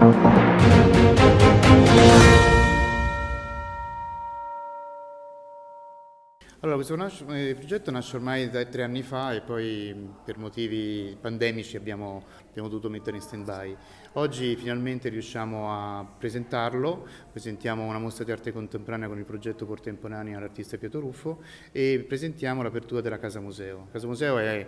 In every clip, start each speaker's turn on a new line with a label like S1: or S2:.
S1: Música Allora, questo nasce, eh, progetto nasce ormai da tre anni fa e poi per motivi pandemici abbiamo, abbiamo dovuto mettere in stand-by. Oggi finalmente riusciamo a presentarlo, presentiamo una mostra di arte contemporanea con il progetto Contemporanea all'artista Pietro Ruffo e presentiamo l'apertura della Casa Museo. Casa Museo è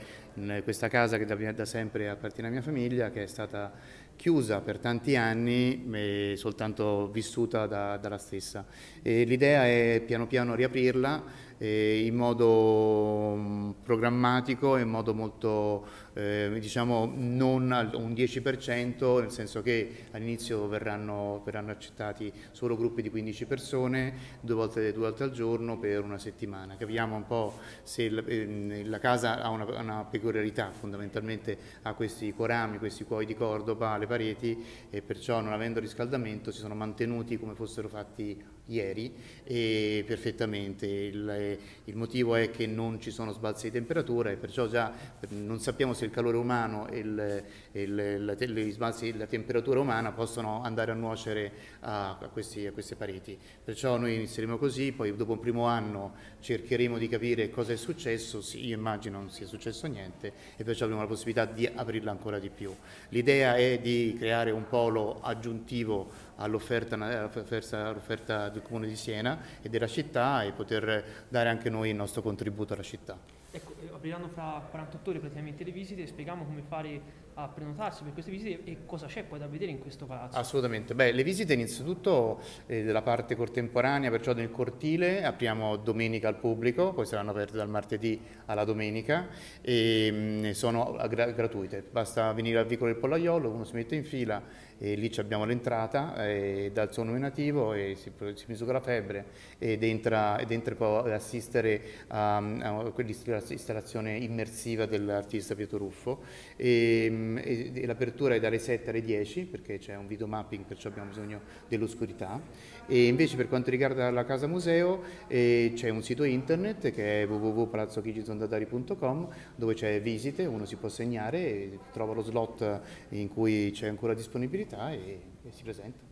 S1: questa casa che da, da sempre appartiene alla mia famiglia, che è stata chiusa per tanti anni e soltanto vissuta da, dalla stessa. L'idea è piano piano riaprirla eh, in modo mm, programmatico, in modo molto, eh, diciamo, non un 10%, nel senso che all'inizio verranno, verranno, accettati solo gruppi di 15 persone, due volte, due volte, al giorno per una settimana. Capiamo un po' se la, eh, la casa ha una, una, peculiarità, fondamentalmente ha questi corami, questi cuoi di Cordoba alle pareti e perciò non avendo riscaldamento si sono mantenuti come fossero fatti ieri e perfettamente. Il, il, motivo è che non ci sono sbalzi di temperatura e perciò già non sappiamo se il calore umano e il, il, la, sbalzi, la, temperatura umana possono andare a nuocere a, a, questi, a, queste pareti. Perciò noi inizieremo così, poi dopo un primo anno cercheremo di capire cosa è successo, sì, io immagino non sia successo niente e perciò avremo la possibilità di aprirla ancora di più. L'idea è di creare un polo aggiuntivo all'offerta del Comune di Siena e della città e poter dare anche noi il nostro contributo alla città.
S2: Ecco, eh, apriranno fra 48 ore praticamente le visite, spieghiamo come fare a prenotarsi per queste visite e cosa c'è poi da vedere in questo palazzo.
S1: Assolutamente, Beh, le visite innanzitutto eh, della parte contemporanea, perciò nel cortile, apriamo domenica al pubblico, poi saranno aperte dal martedì alla domenica e mh, mm, sono gra gratuite, basta venire al vicolo del Pollaiolo, uno si mette in fila e lì abbiamo l'entrata eh, dal suo nominativo e si, si misura la febbre ed entra, ed entra poi ad assistere a, a quell'installazione immersiva dell'artista Pietro Ruffo. E, mm, e, e l'apertura è dalle 7 alle 10 perché c'è un video mapping perciò abbiamo bisogno dell'oscurità. E invece per quanto riguarda la casa museo eh, c'è un sito internet che è www.palazzochigizondadari.com dove c'è visite, uno si può segnare, trova lo slot in cui c'è ancora disponibilità e, e si presenta.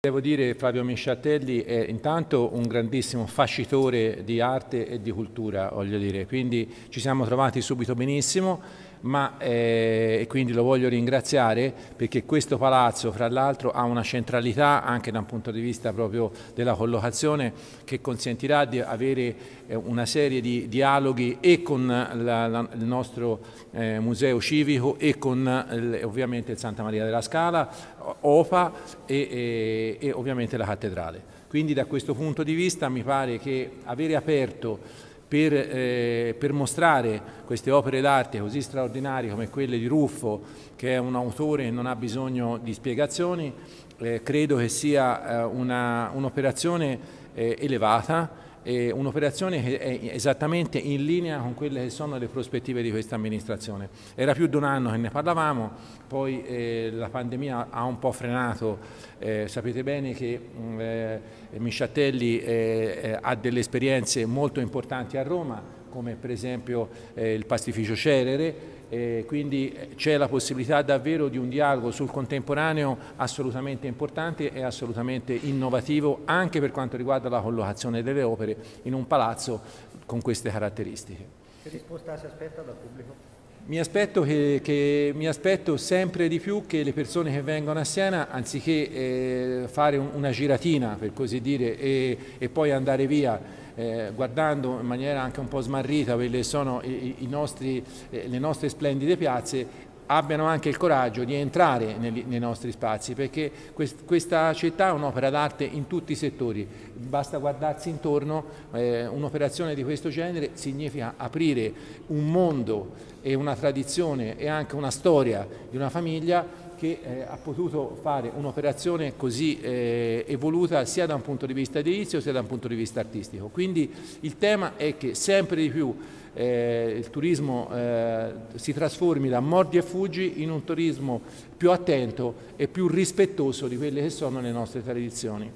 S3: Devo dire che Flavio Misciatelli è intanto un grandissimo fascitore di arte e di cultura, voglio dire, quindi ci siamo trovati subito benissimo ma eh, e quindi lo voglio ringraziare perché questo palazzo fra l'altro ha una centralità anche da un punto di vista proprio della collocazione che consentirà di avere eh, una serie di dialoghi e con la, la, il nostro eh, museo civico e con il, ovviamente il Santa Maria della Scala, OPA e, e, e ovviamente la cattedrale. Quindi da questo punto di vista mi pare che avere aperto per, eh, per, mostrare queste opere d'arte così straordinarie come quelle di Ruffo, che è un autore che non ha bisogno di spiegazioni, eh, credo che sia eh, un'operazione un eh, un'operazione che è esattamente in linea con quelle che sono le prospettive di questa amministrazione. Era più di un anno che ne parlavamo, poi eh, la pandemia ha un po' frenato, eh, sapete bene che mm, eh, Misciatelli eh, eh, ha delle esperienze molto importanti a Roma, come per esempio il pastificio Cerere, eh, quindi c'è la possibilità davvero di un dialogo sul contemporaneo assolutamente importante e assolutamente innovativo anche per quanto riguarda la collocazione delle opere in un palazzo con queste caratteristiche.
S4: Che risposta si aspetta dal pubblico?
S3: Mi aspetto, che, che, mi aspetto, sempre di più che le persone che vengono a Siena, anziché eh, fare un, una giratina, per così dire, e, e poi andare via, eh, guardando in maniera anche un po' smarrita quelle sono i, i nostri, eh, le nostre splendide piazze, abbiano anche il coraggio di entrare nei, nei nostri spazi perché quest, questa città è un'opera d'arte in tutti i settori, basta guardarsi intorno, eh, un'operazione di questo genere significa aprire un mondo e una tradizione e anche una storia di una famiglia che eh, ha potuto fare un'operazione così eh, evoluta sia da un punto di vista edilizio sia da un punto di vista artistico. Quindi il tema è che sempre di più eh, il turismo eh, si trasformi da mordi e fuggi in un turismo più attento e più rispettoso di quelle che sono le nostre tradizioni.